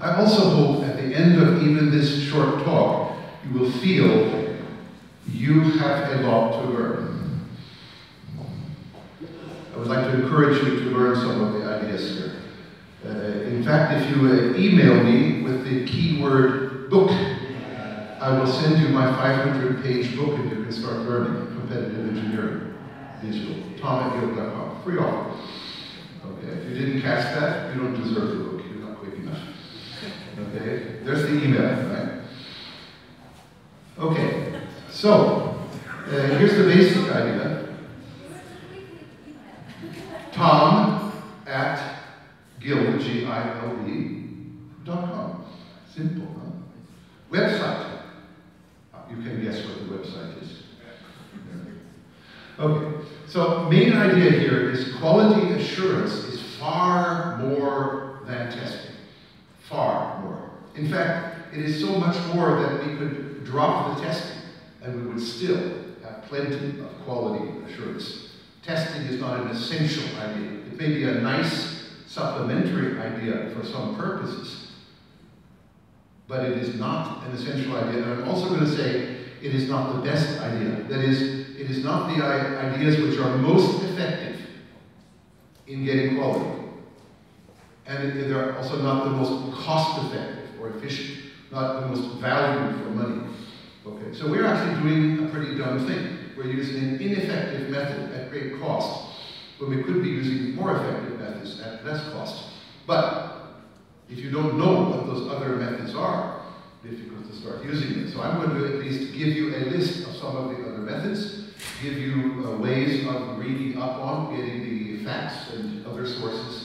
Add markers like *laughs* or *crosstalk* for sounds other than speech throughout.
I also hope at the end of even this short talk, you will feel you have a lot to learn. I would like to encourage you to learn some of the ideas here. Uh, in fact, if you uh, email me with the keyword book, I will send you my 500 page book and you can start learning competitive engineering. Digital. Tom at Free offer. Okay, if you didn't catch that, you don't deserve the book. You're not quick enough. Okay, there's the email, right? Okay, so uh, here's the basic idea. Tom at Gilb, G-I-L-B, dot com. Simple, huh? Website. Uh, You can guess what the website is. Okay, so main idea here is quality assurance is far more than testing. Far more. In fact, it is so much more that we could drop the testing and we would still have plenty of quality assurance. Testing is not an essential idea. It may be a nice supplementary idea for some purposes, but it is not an essential idea. And I'm also going to say it is not the best idea. That is, it is not the ideas which are most effective in getting quality. And they're also not the most cost effective or efficient, not the most valuable for money. Okay, so we're actually doing a pretty dumb thing. We're using an ineffective method at great cost when we could be using more effective methods at less cost. But if you don't know what those other methods are, difficult to start using them. So I'm going to at least give you a list of some of the other methods, give you uh, ways of reading up on, getting the facts and other sources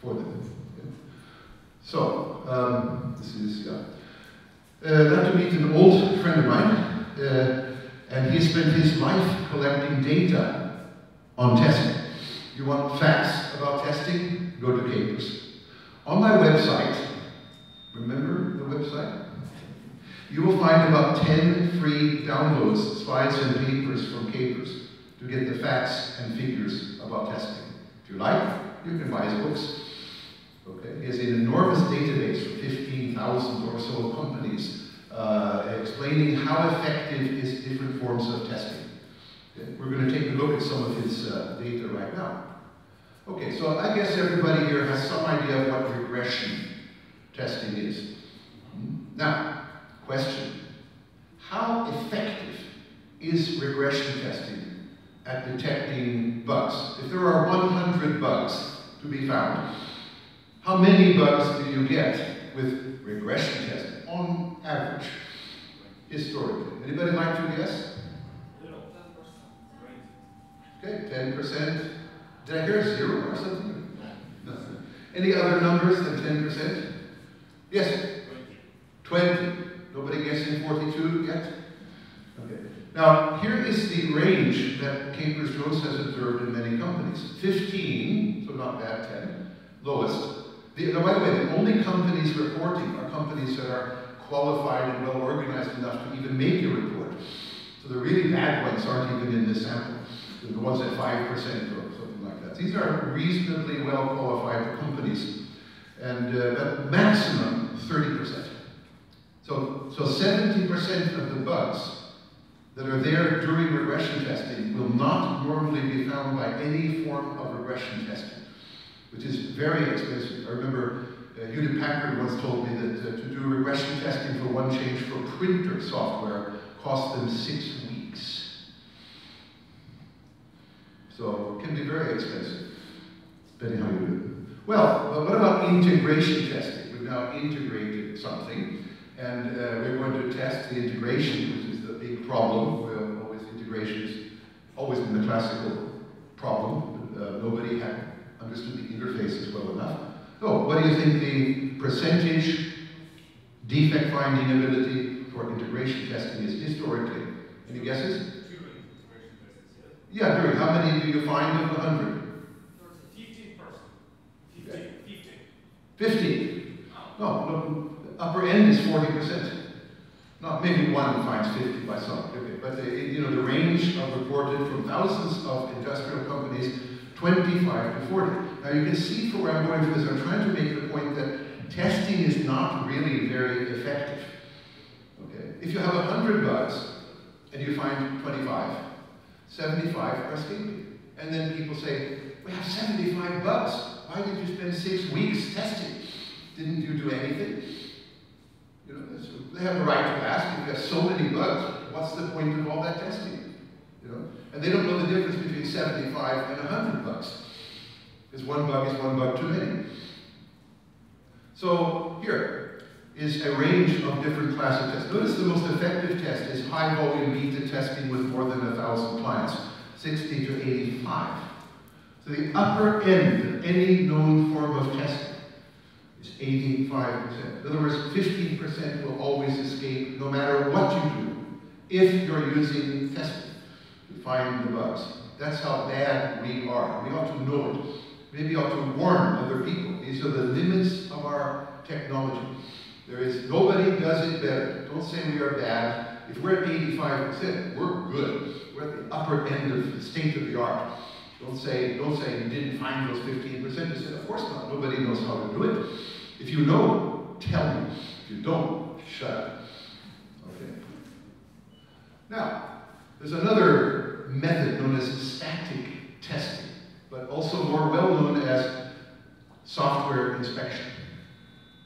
for. So, um, this is, yeah. Uh, I'd like to meet an old friend of mine, uh, and he spent his life collecting data on testing. You want facts about testing? Go to Capers. On my website, remember the website? You will find about 10 free downloads, slides and papers from Capers to get the facts and figures about testing. If you like, you can buy his books. Okay, he has an enormous database of 15,000 or so companies uh, explaining how effective is different forms of testing. Okay, we're going to take a look at some of his uh, data right now. Okay, so I guess everybody here has some idea of what regression testing is. Now, question. How effective is regression testing at detecting bugs? If there are 100 bugs to be found, how many bugs do you get with regression testing on average, historically? Anybody like to guess? Okay, 10%. Did I hear zero or something? No. Any other numbers than 10%? Yes? 20. Nobody guessing 42 yet? Okay. Now, here is the range that Capers Jones has observed in many companies. 15, so not bad, 10, lowest. The, by the way, the only companies reporting are companies that are qualified and well organized enough to even make a report. So the really bad ones aren't even in this sample. The ones at 5% or something like that. These are reasonably well qualified companies. And uh, but maximum 30%. So, so 70% of the bugs that are there during regression testing will not normally be found by any form of regression testing, which is very expensive. I remember uh, Packard once told me that uh, to do regression testing for one change for printer software cost them six weeks. So it can be very expensive, depending how you do it. Well, what about integration testing? We've now integrated something, and uh, we're going to test the integration, which is the big problem. Always integration is always been the classical problem. Uh, nobody had understood the interfaces well enough. So, what do you think the percentage defect finding ability for integration testing is historically? Any guesses? Yeah, Gary, how many do you find of 100? 15%. 15. 50. No, no, the upper end is 40%. Not maybe one finds 50 by some, okay, but the, you know, the range of reported from thousands of industrial companies, 25 to 40. Now you can see for where I'm going this, I'm trying to make the point that testing is not really very effective. Okay? If you have 100 bugs and you find 25, 75 are. And then people say, we have 75 bugs. Why did you spend six weeks testing? Didn't you do anything? You know, they have a right to ask, if you have so many bugs, what's the point of all that testing? You know? And they don't know the difference between 75 and 100 bucks. Because one bug is one bug too many. So here is a range of different class of tests. Notice the most effective test is high volume beta testing with more than a thousand clients, 60 to 85. So the upper end of any known form of testing is 85%. In other words, 15% will always escape no matter what you do if you're using testing find the bugs. That's how bad we are. We ought to know it. Maybe ought to warn other people. These are the limits of our technology. There is nobody does it better. Don't say we are bad. If we're at 85%, we're good. We're at the upper end of the state of the art. Don't say, don't say you didn't find those 15%. You say, of course not. Nobody knows how to do it. If you know, tell me. If you don't, shut up. Okay. Now, there's another method known as static testing, but also more well known as software inspection.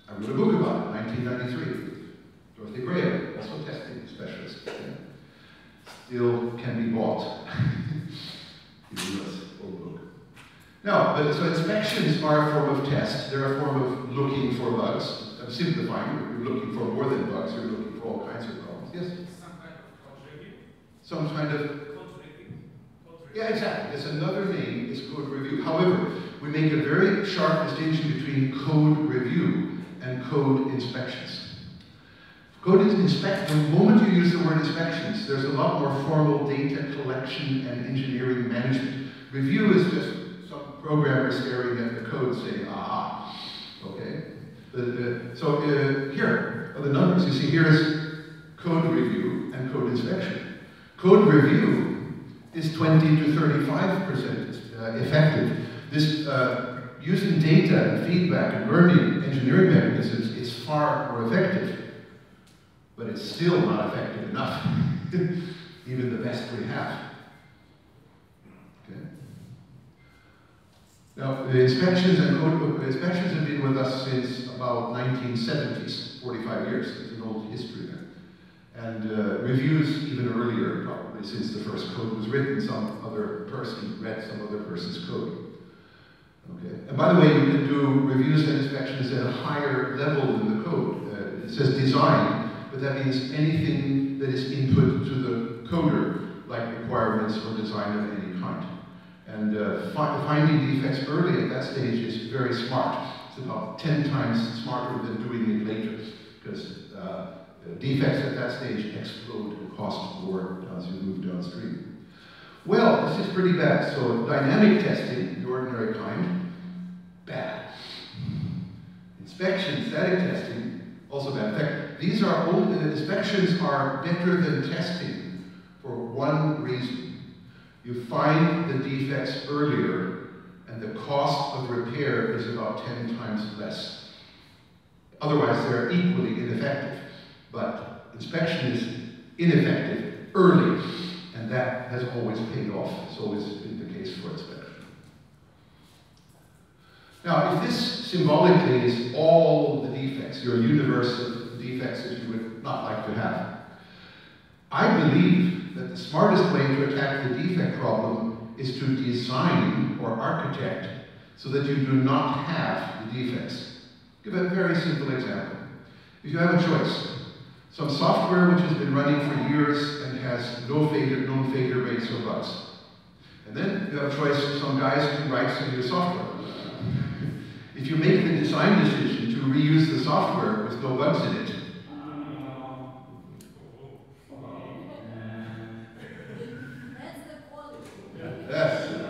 I wrote a book about it, in 1993. Dorothy Graham, also testing specialist. Still can be bought. *laughs* old book. Now, but, so inspections are a form of test. They're a form of looking for bugs. I'm simplifying. You're looking for more than bugs. You're looking for all kinds of problems. Yes? Some kind of review. Some kind of... Code review. Code review. Yeah, exactly. There's another name is code review. However, we make a very sharp distinction between code review and code inspections. Code inspect, the moment you use the word inspections, there's a lot more formal data collection and engineering management. Review is just some programmer staring at the code saying, aha, okay? The, the, so uh, here are the numbers. You see here is code review and code inspection. Code review is 20 to 35% uh, effective. This uh, using data and feedback and learning engineering mechanisms is far more effective but it's still not effective enough, *laughs* even the best we have. Okay. Now, the inspections and code inspections have been with us since about 1970s, 45 years. It's an old history there. And uh, reviews even earlier, probably since the first code was written, some other person read some other person's code. Okay. And by the way, you can do reviews and inspections at a higher level than the code. Uh, it says design, but that means anything that is input to the coder, like requirements or design of any kind. And uh, fi finding defects early at that stage is very smart. It's about 10 times smarter than doing it later, because uh, defects at that stage explode cost more as you move downstream. Well, this is pretty bad. So dynamic testing, the ordinary kind, bad. Inspection, static testing, also bad. In fact, these are only, inspections are better than testing for one reason. You find the defects earlier, and the cost of repair is about 10 times less. Otherwise, they're equally ineffective. But inspection is ineffective early, and that has always paid off. It's always been the case for inspection. Now, if this symbolically is all the defects, your universe of defects that you would not like to have, I believe that the smartest way to attack the defect problem is to design or architect so that you do not have the defects. Give a very simple example. If you have a choice, some software which has been running for years and has no failure, known failure rates or bugs. And then you have a choice of some guys who write some new software. If you make the design decision to reuse the software with no bugs in it, Yes.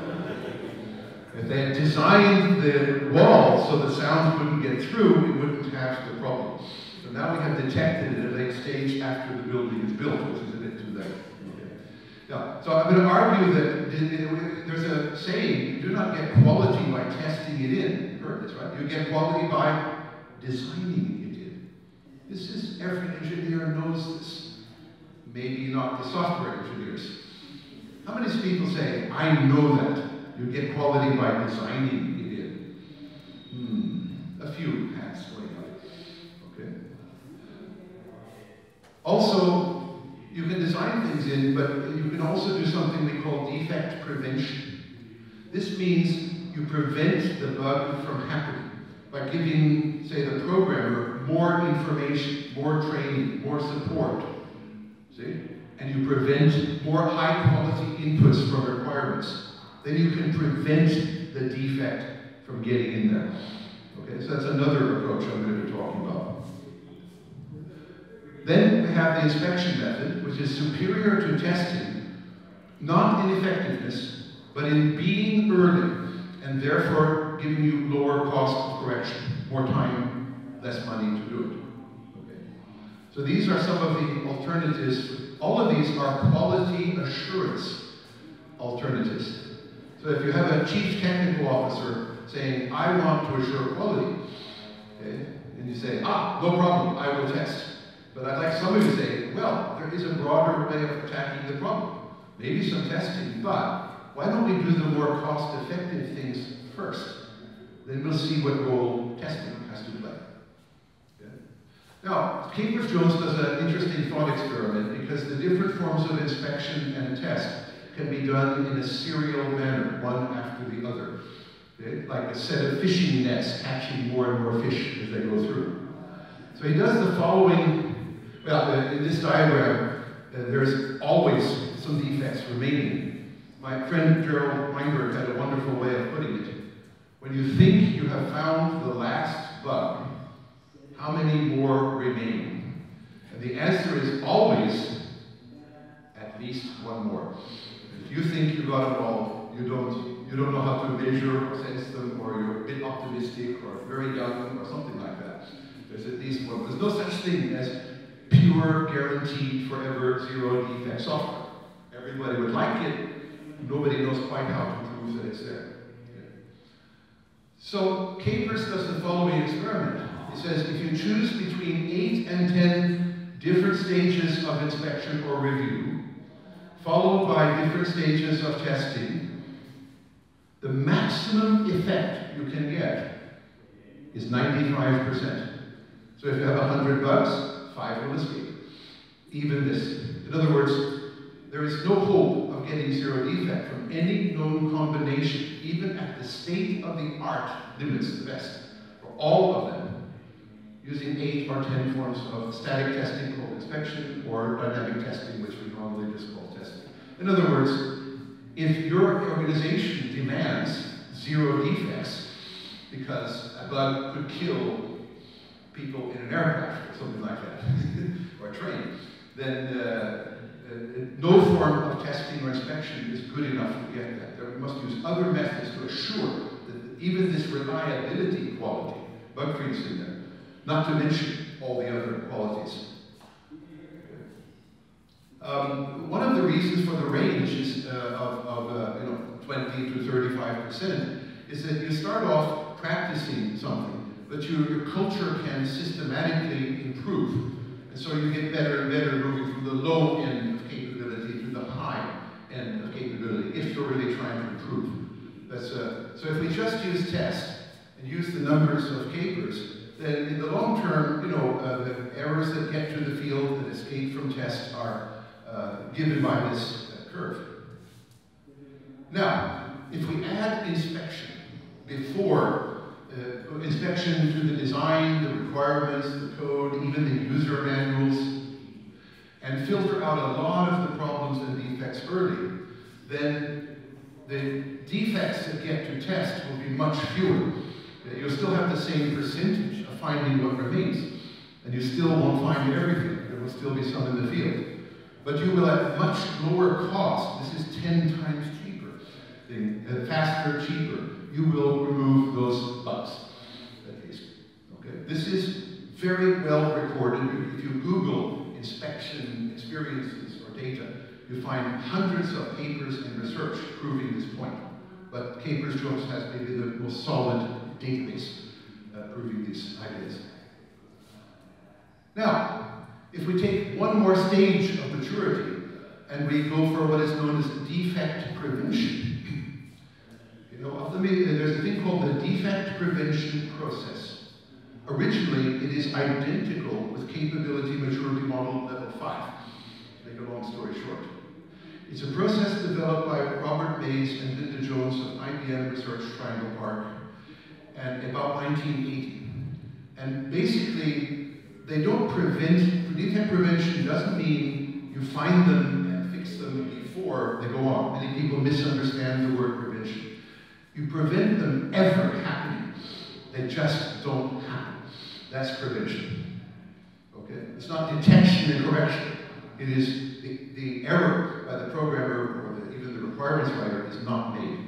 If they designed the wall so the sound couldn't get through, we wouldn't have the problem. Now we have detected it at a late stage after the building is built, which is a bit too late. Okay. So I'm going to argue that there's a saying, you do not get quality by testing it in. You heard this, right? You get quality by designing it in. This is, every engineer knows this. Maybe not the software engineers. How many people say, I know that? You get quality by designing it in. Hmm, a few hands going up. Okay. Also, you can design things in, but you can also do something we call defect prevention. This means you prevent the bug from happening by giving, say, the programmer more information, more training, more support. See? And you prevent more high quality inputs from requirements. Then you can prevent the defect from getting in there. Okay, so that's another approach I'm going to be talking about. Then we have the inspection method, which is superior to testing, not in effectiveness, but in being early, and therefore giving you lower cost of correction, more time, less money to do it. Okay. So these are some of the alternatives. All of these are quality assurance alternatives. So if you have a chief technical officer saying, I want to assure quality, okay, and you say, ah, no problem, I will test. But I'd like somebody to say, well, there is a broader way of attacking the problem. Maybe some testing, but why don't we do the more cost-effective things first? Then we'll see what role testing has to play. Okay? Now, Capers-Jones does an interesting thought experiment because the different forms of inspection and test can be done in a serial manner, one after the other. Okay? Like a set of fishing nets catching more and more fish as they go through. So he does the following well, uh, in this diagram, uh, there's always some defects remaining. My friend Gerald Weinberg had a wonderful way of putting it. When you think you have found the last bug, how many more remain? And the answer is always at least one more. If you think you got it all, you don't, you don't know how to measure or sense them, or you're a bit optimistic, or very young, or something like that. There's at least one. There's no such thing as pure, guaranteed, forever, zero defect software. Everybody would like it. Nobody knows quite how to prove that it's there. So Capers does the following experiment. It says if you choose between 8 and 10 different stages of inspection or review, followed by different stages of testing, the maximum effect you can get is 95%. So if you have 100 bugs, 5 will escape, even this. In other words, there is no hope of getting zero defect from any known combination, even at the state-of-the-art limits the best, for all of them, using 8 or 10 forms of static testing called inspection or dynamic testing, which we normally just call testing. In other words, if your organization demands zero defects, because a bug could kill people in an aircraft or something like that, *laughs* or a train, then uh, uh, no form of testing or inspection is good enough to get that. There, we must use other methods to assure that even this reliability quality, bug-free is in there, not to mention all the other qualities. Um, one of the reasons for the range is, uh, of, of uh, you know, 20 to 35 percent is that you start off practicing something but your, culture can systematically improve. And so you get better and better moving from the low end of capability to the high end of capability, if you're really trying to improve. That's, uh, so if we just use tests and use the numbers of capers, then in the long term, you know, uh, the errors that get to the field that escape from tests are uh, given by this uh, curve. Now, if we add inspection before uh, inspection through the design, the requirements, the code, even the user manuals, and filter out a lot of the problems and defects early, then the defects that get to test will be much fewer. You'll still have the same percentage of finding what remains, and you still won't find everything. There will still be some in the field. But you will at much lower cost, this is 10 times cheaper, faster, cheaper, you will remove those bugs. Okay? This is very well recorded. If you Google inspection experiences or data, you find hundreds of papers and research proving this point. But Capers Jones has maybe the most solid database uh, proving these ideas. Now, if we take one more stage of maturity and we go for what is known as defect prevention, know, there's a thing called the defect prevention process. Originally, it is identical with capability maturity model level 5. Make a long story short. It's a process developed by Robert Mays and Linda Jones of IBM Research Triangle Park and about 1980. And basically, they don't prevent, defect prevention doesn't mean you find them and fix them before they go on. Many people misunderstand the word. You prevent them ever happening. They just don't happen. That's prevention. Okay? It's not detection and correction. It is the, the error by the programmer or the, even the requirements writer is not made.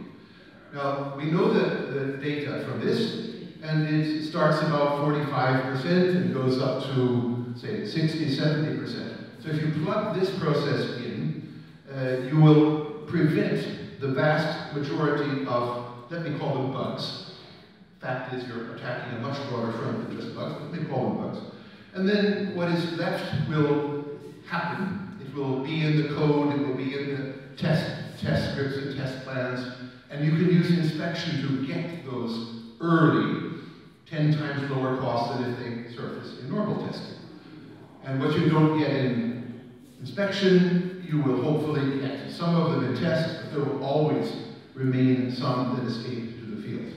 Now, we know the, the data from this, and it starts about 45% and goes up to, say, 60, 70%. So if you plug this process in, uh, you will prevent the vast majority of, let me call them bugs. Fact is, you're attacking a much broader front than just bugs, let me call them bugs. And then what is left will happen. It will be in the code, it will be in the test, test scripts and test plans, and you can use inspection to get those early, 10 times lower cost than if they surface in normal testing. And what you don't get in inspection, you will hopefully get some of them in test, but there will always remain some that escape to the field.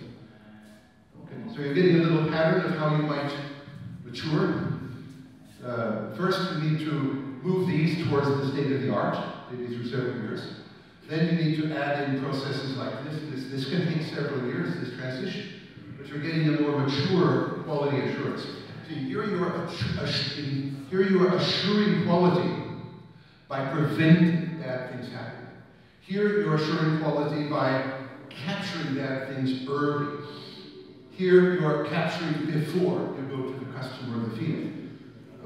Okay, so you're getting a little pattern of how you might mature. Uh, first, you need to move these towards the state of the art, maybe through several years. Then you need to add in processes like this. This, this can take several years, this transition, but you're getting a more mature quality assurance. See, here you are, here you are assuring quality by preventing bad things happening. Here you're assuring quality by capturing that things early. Here you are capturing before you go to the customer or the field.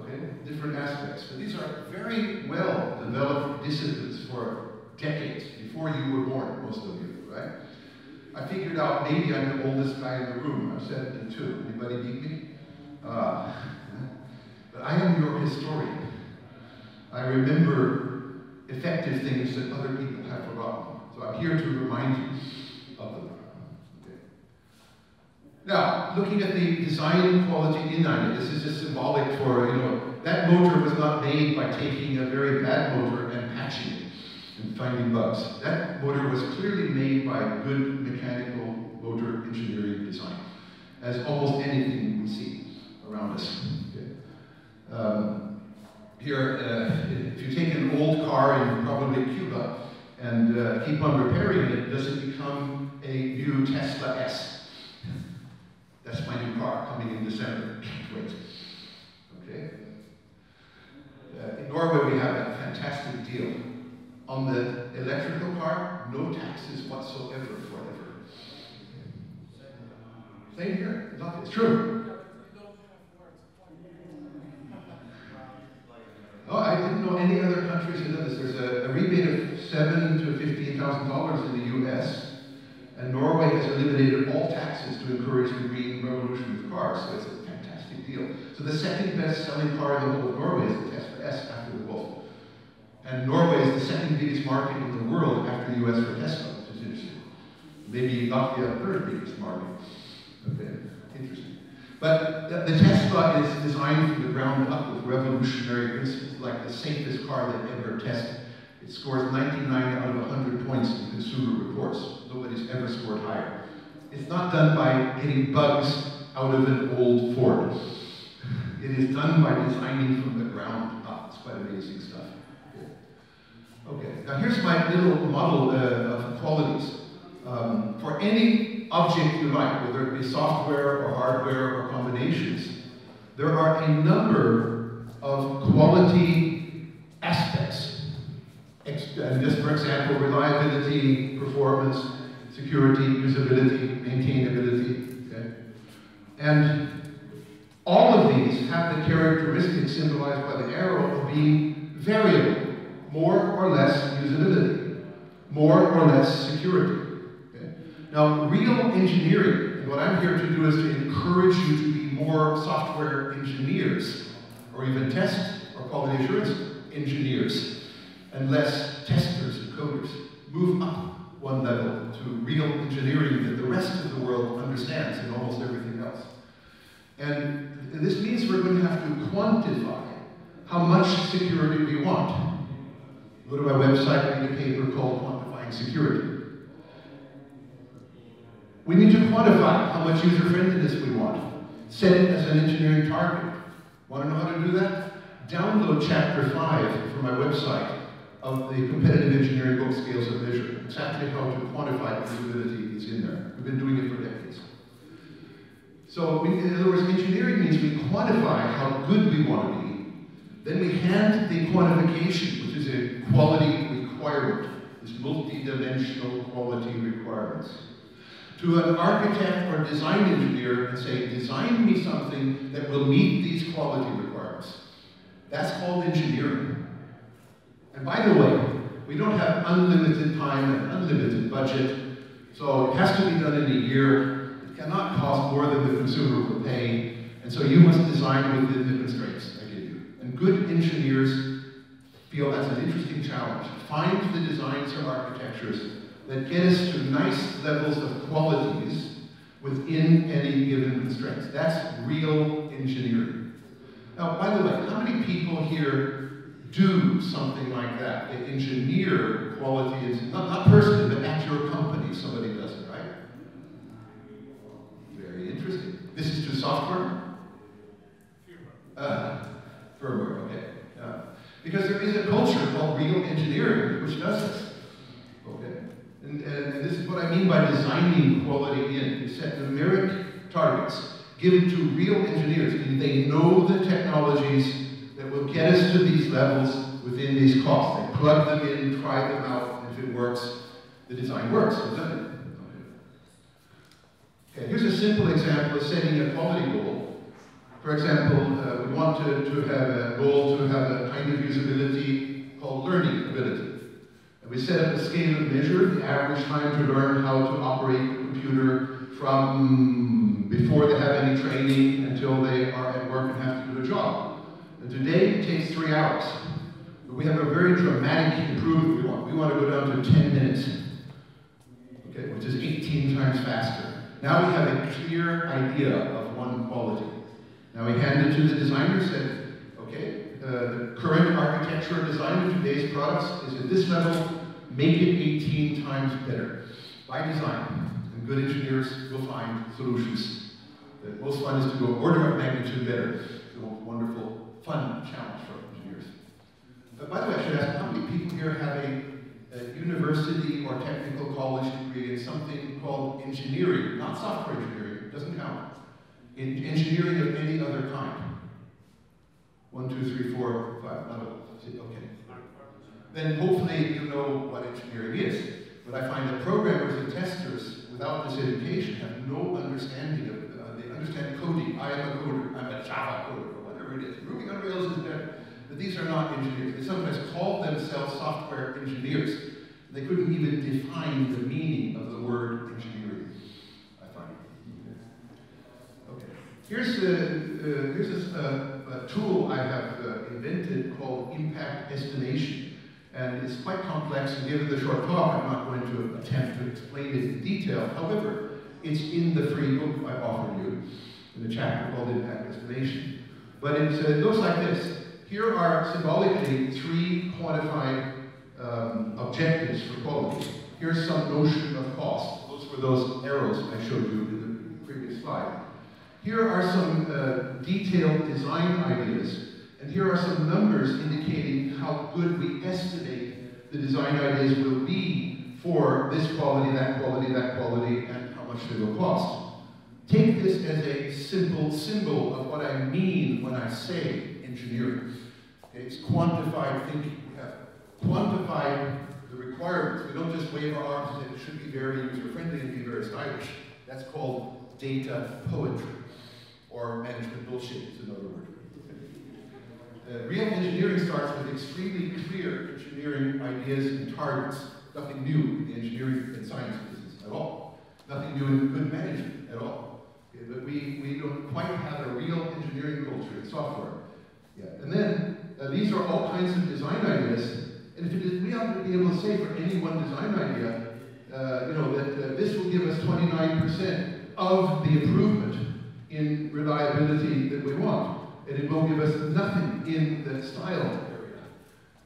Okay? Different aspects. But these are very well developed disciplines for decades before you were born, most of you, right? I figured out maybe I'm the oldest guy in the room. I'm 72. Anybody beat me? Uh, *laughs* but I am your historian. I remember effective things that other people have forgotten. So I'm here to remind you of them. Now, looking at the design quality in 90, this is just symbolic for, you know, that motor was not made by taking a very bad motor and patching it and finding bugs. That motor was clearly made by good mechanical motor engineering design, as almost anything we see around us. Okay. Um, here, uh, if you take an old car in probably Cuba and uh, keep on repairing it, does it become a new Tesla S? That's my new car coming in December. Can't wait. Okay. Uh, in Norway, we have a fantastic deal. On the electrical car, no taxes whatsoever forever. Same here. It's true. Oh, I didn't know any other countries had done this. There's a, a rebate of seven to fifteen thousand dollars in the U.S. And Norway has eliminated all taxes to encourage the green revolution with cars. So it's a fantastic deal. So the second best-selling car in the whole of Norway is the Tesla S after the Golf. And Norway is the second biggest market in the world after the U.S. for Tesla, which is interesting. Maybe Latvia third biggest market. Okay, interesting. But the, the Tesla is designed from the ground up with revolutionary principles, like the safest car that ever tested. It scores 99 out of 100 points in consumer reports. Nobody's ever scored higher. It's not done by getting bugs out of an old Ford. It is done by designing from the ground up. It's quite amazing stuff. Okay, now here's my little model uh, of qualities. Um, for any object you like, whether it be software or hardware or combinations, there are a number of quality aspects. And just for example, reliability, performance, security, usability, maintainability. Okay? And all of these have the characteristics symbolized by the arrow of being variable more or less usability, more or less security. Now, real engineering, and what I'm here to do is to encourage you to be more software engineers or even test or quality assurance engineers, and less testers and coders. Move up one level to real engineering that the rest of the world understands in almost everything else. And this means we're going to have to quantify how much security we want. Go to my website, read a paper called Quantifying Security. We need to quantify how much user friendliness we want. Set it as an engineering target. Want to know how to do that? Download chapter 5 from my website of the competitive engineering book Scales of Measure. Exactly how to quantify usability is in there. We've been doing it for decades. So, we, in other words, engineering means we quantify how good we want to be. Then we hand the quantification, which is a quality requirement, this multi-dimensional quality requirements to an architect or design engineer and say, design me something that will meet these quality requirements. That's called engineering. And by the way, we don't have unlimited time and unlimited budget, so it has to be done in a year. It cannot cost more than the consumer will pay, and so you must design within the constraints I give you. And good engineers feel that's an interesting challenge. Find the designs or architectures that get us to nice levels of qualities within any given constraints. That's real engineering. Now, by the way, how many people here do something like that? They engineer quality, not, not personally, but at your company, somebody does it, right? Very interesting. This is to software? Firmware. Uh, firmware, okay. Yeah. Because there is a culture called real engineering which does this. And, and this is what I mean by designing quality in. You set numeric targets given to real engineers, and they know the technologies that will get us to these levels within these costs. They plug them in, try them out, and if it works, the design works, it? Okay, here's a simple example of setting a quality goal. For example, uh, we want to, to have a goal to have a kind of usability called learning ability. We set up a scale of measure, the average time to learn how to operate a computer from before they have any training until they are at work and have to do a job. And today it takes three hours. But we have a very dramatic improvement we want. We want to go down to 10 minutes, okay, which is 18 times faster. Now we have a clear idea of one quality. Now we hand it to the designer, said, okay, uh, the current architecture design of today's products is at this level, make it 18 times better by design. And good engineers will find solutions. The most fun is to go order of magnitude better. A wonderful, fun challenge for engineers. But by the way, I should ask, how many people here have a, a university or technical college degree in something called engineering, not software engineering, doesn't count. In engineering of any other kind. One, two, three, four, five, not a, okay then hopefully you know what engineering is. But I find that programmers and testers without this education have no understanding of it. Uh, they understand coding. I am a coder. I'm a Java coder, or whatever it is. Ruby on Rails is better. But these are not engineers. They sometimes call themselves software engineers. They couldn't even define the meaning of the word engineering, I find. Okay. Here's, a, uh, here's a, a, tool I have uh, invented called impact estimation. And it's quite complex, and given the short talk, I'm not going to attempt to explain it in detail. However, it's in the free book I offered you, in the chapter called Impact Estimation. But it uh, looks like this. Here are symbolically three quantified um, objectives for quality. Here's some notion of cost. Those were those arrows I showed you in the previous slide. Here are some uh, detailed design ideas and here are some numbers indicating how good we estimate the design ideas will be for this quality, that quality, that quality, and how much they will cost. Take this as a simple symbol of what I mean when I say engineering. It's quantified thinking. We have quantified the requirements. We don't just wave our arms and say it should be very user-friendly and be very stylish. That's called data poetry, or management bullshit is another word. Uh, real engineering starts with extremely clear engineering ideas and targets. Nothing new in the engineering and science business at all. Nothing new in good management at all. Okay, but we, we don't quite have a real engineering culture in software. Yeah. And then uh, these are all kinds of design ideas. And if we ought to be able to say for any one design idea, uh, you know, that uh, this will give us 29% of the improvement in reliability that we want. And it will give us nothing in the style area.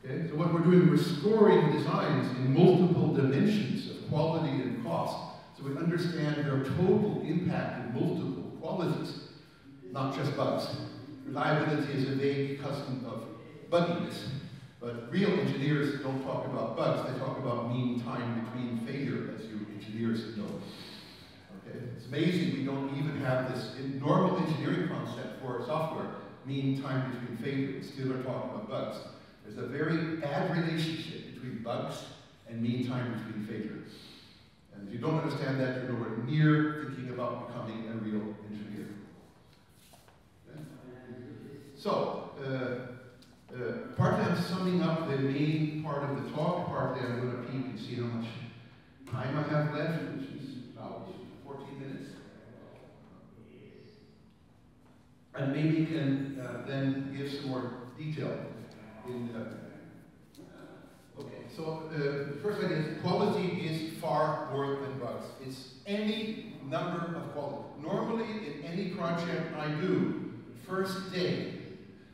Okay? So what we're doing, we're scoring designs in multiple dimensions of quality and cost. So we understand their total impact in multiple qualities, not just bugs. Reliability is a vague custom of bugginess. But real engineers don't talk about bugs, they talk about mean time between failure, as you engineers know. Okay? It's amazing we don't even have this normal engineering concept for software, mean time between. We still are talking about bugs. There's a very bad relationship between bugs and mean time between failure. And if you don't understand that, you're nowhere near thinking about becoming a real engineer. Okay? So, uh, uh, partly I'm summing up the main part of the talk, partly I'm going to peek and see how much time I have left, which is about 14 minutes. And maybe can uh, then give some more detail in uh, Okay, so uh, first idea is quality is far more than bugs. It's any number of quality. Normally, in any project I do, first day,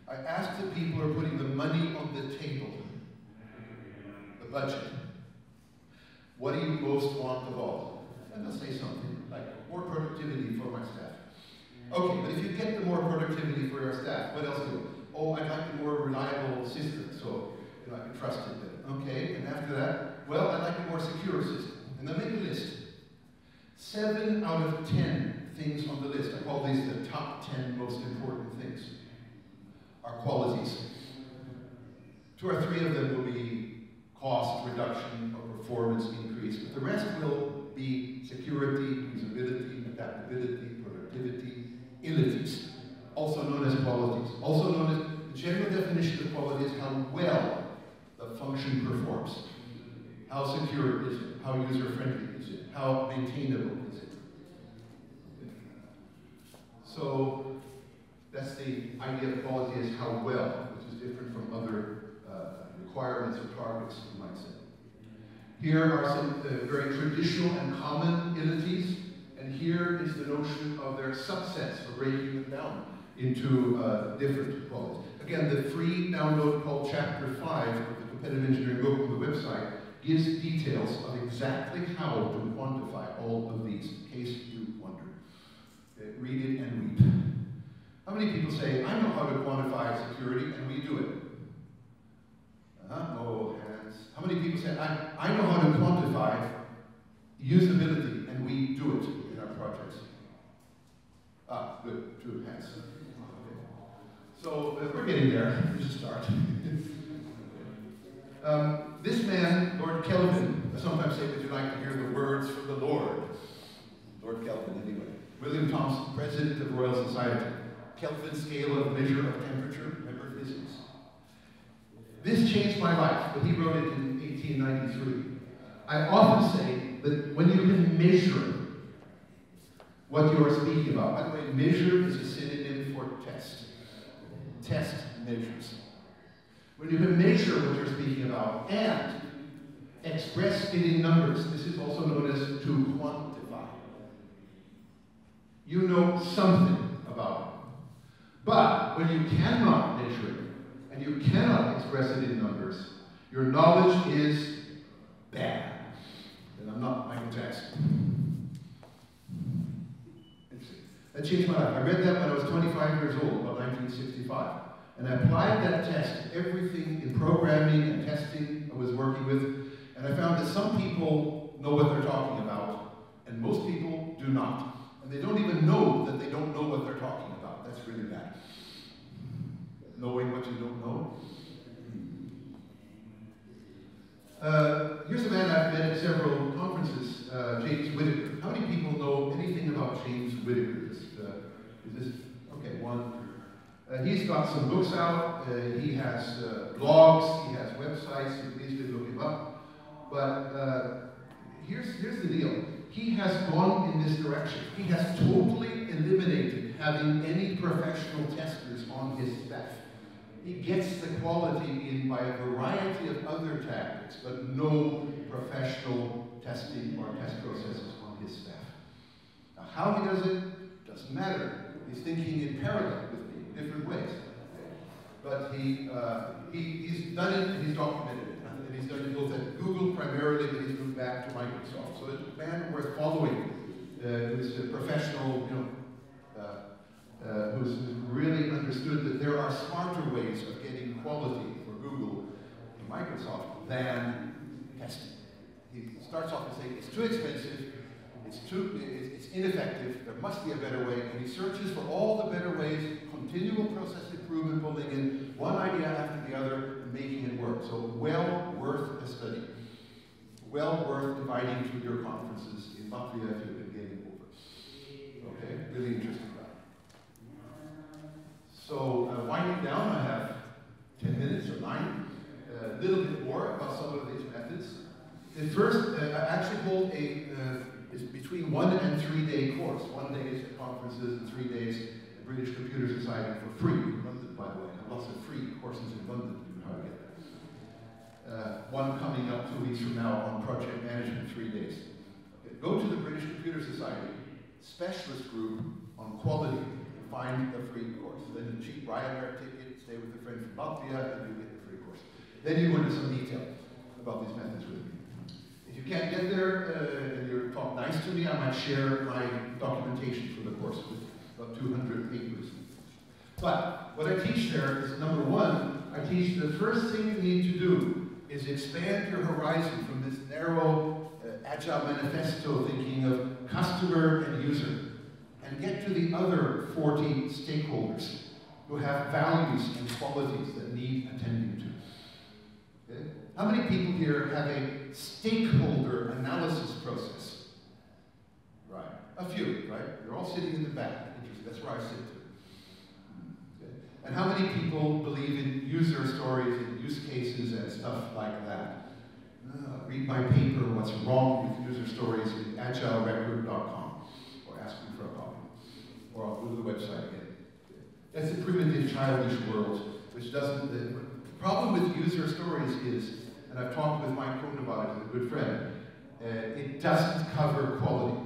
I ask the people who are putting the money on the table, the budget, what do you most want of all? And they'll say something like more productivity for my staff. Okay, but if you get the more productivity for your staff, what else do you Oh, I'd like a more reliable system, so you know, I can trust it then. Okay, and after that, well, I'd like a more secure system. And then make a list. Seven out of ten things on the list, I call these the top ten most important things are qualities. Two or three of them will be cost reduction or performance increase, but the rest will be security, usability, adaptability, productivity, ilities, also known as qualities. Also known as, the general definition of quality is how well the function performs. How secure is it? How user-friendly is it? How maintainable is it? So that's the idea of quality is how well, which is different from other uh, requirements or targets, you might say. Here are some uh, very traditional and common entities, here is the notion of their subsets for breaking them down into uh, different qualities. Again, the free download called Chapter 5 of the Competitive Engineering book on the website gives details of exactly how to quantify all of these, in case you wonder. Okay, read it and weep. How many people say, I know how to quantify security, and we do it? Uh-huh, no hands. How many people say, I, I know how to quantify usability, and we do it? Ah, good, two hands. So we're getting there. Here's a start. *laughs* um, this man, Lord Kelvin, I sometimes say, would you like to hear the words from the Lord? Lord Kelvin, anyway. William Thomson, President of Royal Society. Kelvin scale of measure of temperature, remember physics. This changed my life, but he wrote it in 1893. I often say that when you can measure what you are speaking about, by the way, measure is a synonym for test. Test measures. When you can measure what you're speaking about and express it in numbers, this is also known as to quantify. You know something about it. But when you cannot measure it, and you cannot express it in numbers, your knowledge is bad. And I'm not Michael Jackson. Interesting. That changed my life. I read that when I was 25 years old, about 1965. And I applied that test to everything in programming and testing I was working with. And I found that some people know what they're talking about, and most people do not. And they don't even know that they don't know what they're talking about. That's really bad. Knowing what you don't know. Uh, here's a man I've met at several conferences, uh, James Whittaker. How many people know anything about James Whittaker? Is, uh, is this, one. Uh, he's got some books out, uh, he has uh, blogs, he has websites, so please do look him up. But here's, here's the deal. He has gone in this direction. He has totally eliminated having any professional testers on his staff. He gets the quality in by a variety of other tactics, but no professional testing or test processes on his staff. Now, how he does it doesn't matter. He's thinking in parallel with me different ways. But he, uh, he, he's done it he's documented it. And he's done it both at Google primarily, but he's moved back to Microsoft. So it's a man worth following, uh, who's a professional, you know, uh, uh, who's really understood that there are smarter ways of getting quality for Google and Microsoft than testing. He starts off by saying it's too expensive, it's too, it's, ineffective, there must be a better way, and he searches for all the better ways, continual process improvement, pulling in one idea after the other, making it work. So well worth a study. Well worth inviting to your conferences in Latvia if you've been getting over. Okay, really interesting guy. So uh, winding down, I have 10 minutes or nine. A uh, little bit more about some of these methods. The first, uh, I actually hold a uh, is between one and three day course. One day is at conferences and three days at British Computer Society for free in London, by the way. I have lots of free courses in London. You know how to get there. Uh, one coming up two weeks from now on project management, three days. Okay. Go to the British Computer Society specialist group on quality and find the free course. Then a cheap Ryanair ticket, stay with a friend from Latvia, and you get the free course. Then you go into some detail about these methods with me. If you can't get there uh, nice to me, I might share my documentation for the course with about 200 papers. But what I teach there is number one, I teach the first thing you need to do is expand your horizon from this narrow uh, agile manifesto thinking of customer and user and get to the other 40 stakeholders who have values and qualities that need attending to. Okay? How many people here have a stakeholder analysis process? A few, right? You're all sitting in the back. Interesting. That's where I sit too. Okay. And how many people believe in user stories and use cases and stuff like that? Uh, read my paper, What's Wrong with User Stories at agilerecord.com or ask me for a copy. Or I'll go to the website again. That's a primitive, childish world, which doesn't. The problem with user stories is, and I've talked with Mike Cohn about it, a good friend, uh, it doesn't cover quality.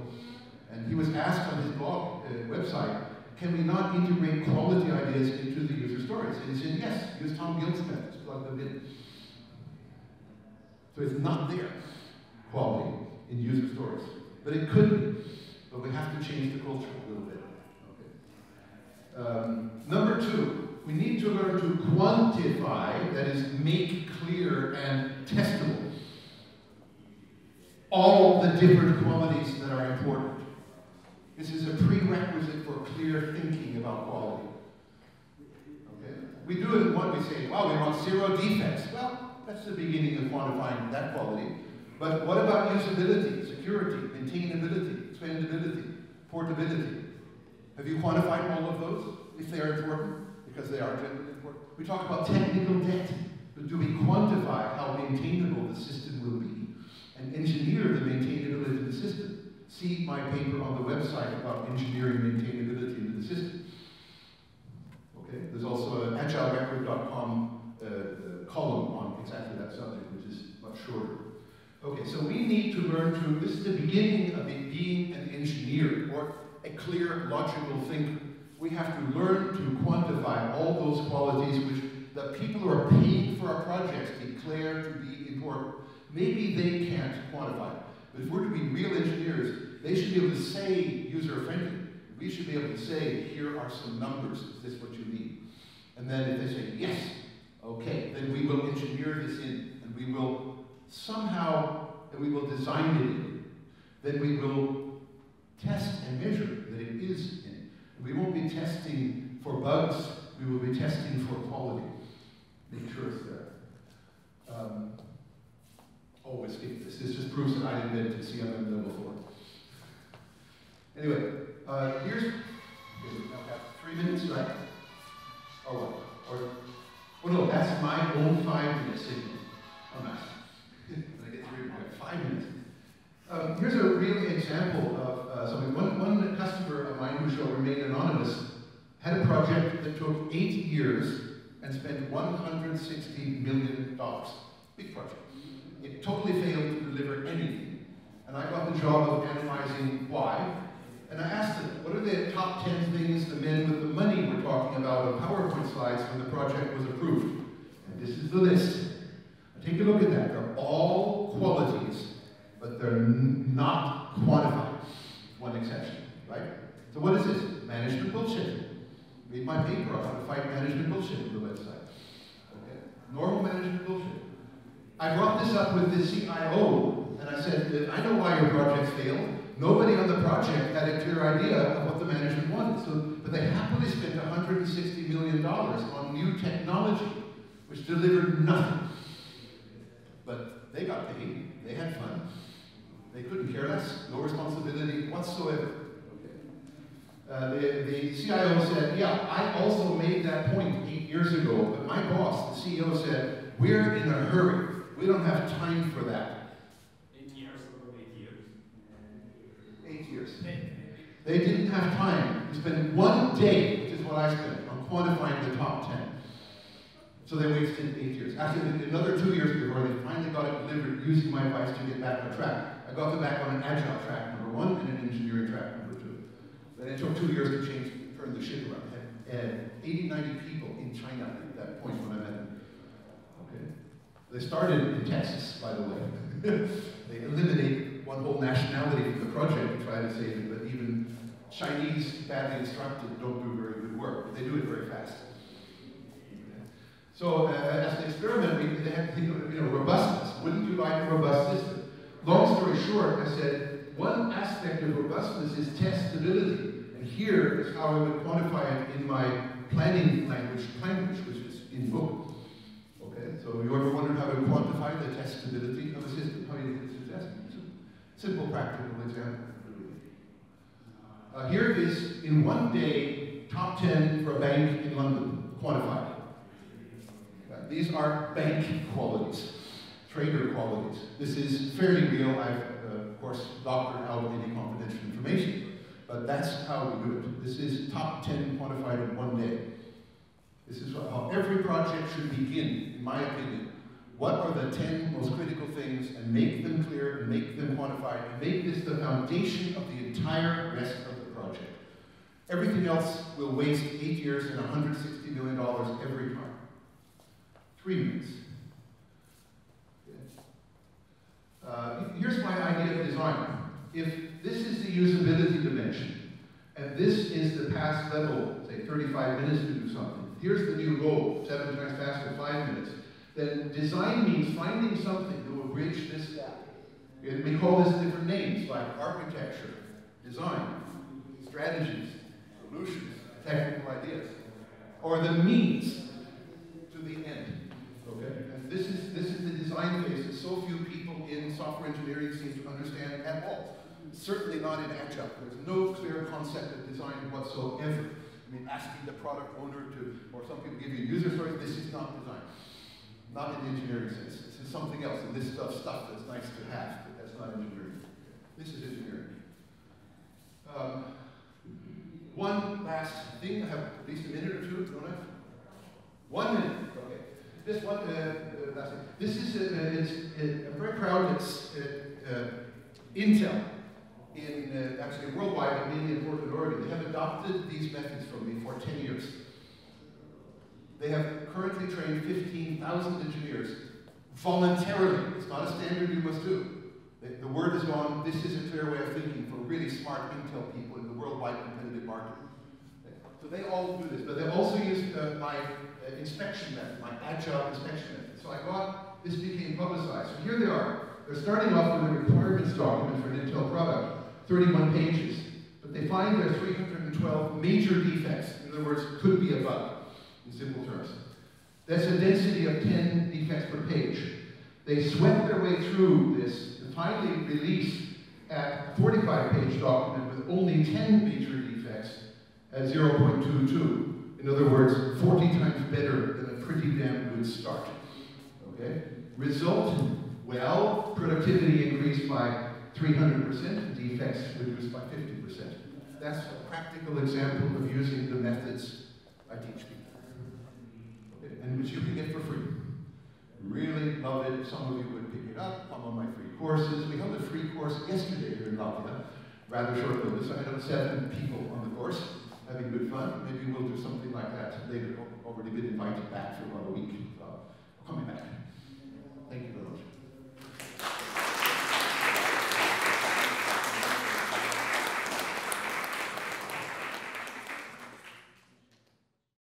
He was asked on his blog uh, website, can we not integrate quality ideas into the user stories? And he said, yes, use Tom Gilb's methods, plug them in. So it's not there, quality, in user stories. But it could be. But we have to change the culture a little bit. Okay. Um, number two, we need to learn to quantify, that is, make clear and testable, all the different qualities that are important. This is a prerequisite for clear thinking about quality. Okay? We do it what we say, well, we want zero defects. Well, that's the beginning of quantifying that quality. But what about usability, security, maintainability, expandability, portability? Have you quantified all of those, if they are important? Because they are generally important. We talk about technical debt, but do we quantify how maintainable the system will be and engineer the maintainability of the system? See my paper on the website about engineering maintainability in the system. Okay, there's also an agilerecord.com uh, uh, column on exactly that subject, which is much shorter. Okay, so we need to learn to, this is the beginning of it being an engineer or a clear, logical thinker. We have to learn to quantify all those qualities which the people who are paying for our projects declare to be important. Maybe they can't quantify but if we're to be real engineers, they should be able to say user-friendly. We should be able to say, here are some numbers, is this what you need? And then if they say, yes, okay, then we will engineer this in, and we will somehow, and we will design it in. Then we will test and measure that it is in. We won't be testing for bugs, we will be testing for quality. Make sure it's there. Um, always skip this. This just proves that I invented CMM level 4. Anyway, uh, here's, got three minutes, right? Or what? Or, oh no, that's my own five minute signal. Oh, nice. *laughs* I get three, five minutes. Um, here's a real example of uh, something. One, one customer of mine who shall remain anonymous had a project that took eight years and spent $160 million. Big project. It totally failed to deliver anything. And I got the job of analyzing why. And I asked them, what are the top 10 things the men with the money were talking about on PowerPoint slides when the project was approved? And this is the list. Take a look at that. They're all qualities, but they're not quantified. One exception, right? So what is this? Management bullshit. Read my paper on how to fight management bullshit on the website. Okay? Normal management bullshit. I brought this up with the CIO, and I said, I know why your projects failed. Nobody on the project had a clear idea of what the management wanted. So, but they happily spent $160 million on new technology, which delivered nothing. But they got paid, they had fun. They couldn't care less, no responsibility whatsoever. Uh, the, the CIO said, yeah, I also made that point eight years ago, but my boss, the CEO said, we're in a hurry. We don't have time for that. Eight years or eight years? Eight years. They didn't have time to spend one day, which is what I spent, on quantifying the top 10. So they wasted eight years. Actually, another two years before they finally got it delivered using my advice to get back on track. I got them back on an agile track, number one, and an engineering track, number two. Then it took two years to change, turn the ship around. I had 80, 90 people in China at that point when I met them. They started in Texas, by the way. *laughs* they eliminate one whole nationality from the project to try to save it, but even Chinese badly instructed don't do very good work. But they do it very fast. So uh, as an experiment, we they had you know, you know, robustness. Wouldn't you like a robust system? Long story short, I said, one aspect of robustness is testability. And here is how I would quantify it in my planning language, language, which is in book. So you ever wondered how to quantify the testability of a system? How you do test? Simple practical example. Uh, here is, in one day, top 10 for a bank in London, quantified. These are bank qualities, trader qualities. This is fairly real. I've, uh, of course, doctored out any confidential information, but that's how we do it. This is top 10 quantified in one day. This is how every project should begin, in my opinion. What are the 10 most critical things and make them clear and make them quantified and make this the foundation of the entire rest of the project. Everything else will waste eight years and $160 million every time. Three minutes. Uh, here's my idea of design. If this is the usability dimension, and this is the pass level, say 35 minutes to do something, here's the new goal, seven times faster, five minutes, then design means finding something that will bridge this gap. We call this different names, like architecture, design, strategies, solutions, technical ideas, or the means to the end. Okay? And this is, this is the design phase that so few people in software engineering seem to understand at all. Certainly not in Agile. There's no clear concept of design whatsoever. I mean, asking the product owner to, or some people give you user stories, this is not design. Not in the engineering sense. This is something else, and this stuff, stuff that's nice to have, but that's not engineering. This is engineering. Um, one last thing, I have at least a minute or two, don't I? One minute, okay. This one, uh, uh, last thing. This is, uh, uh, I'm very proud it's Intel, in actually worldwide, and mainly in Portland, Oregon. They have adopted these methods from me for 10 years. They have currently trained 15,000 engineers voluntarily. It's not a standard you must do. The, the word has gone, this is a clear way of thinking for really smart Intel people in the worldwide competitive market. So they all do this, but they also use uh, my uh, inspection method, my agile inspection method. So I got, this became publicized. So here they are. They're starting off with a requirements document for an Intel product, 31 pages. But they find there are 312 major defects. In other words, could be a bug in simple terms. That's a density of 10 defects per page. They swept their way through this and finally released a 45-page document with only 10 major defects at 0.22. In other words, 40 times better than a pretty damn good start. Okay? Result, well, productivity increased by 300%, defects reduced by 50%. That's a practical example of using the methods I teach people. and which you can get for free. Really love it. Some of you would pick it up. Some of my free courses. We held a free course yesterday here in Latvia. Rather short notice. I had seven people on the course having good fun. Maybe we'll do something like that later. Already been invited back for about a week. So, coming back. Thank you very much.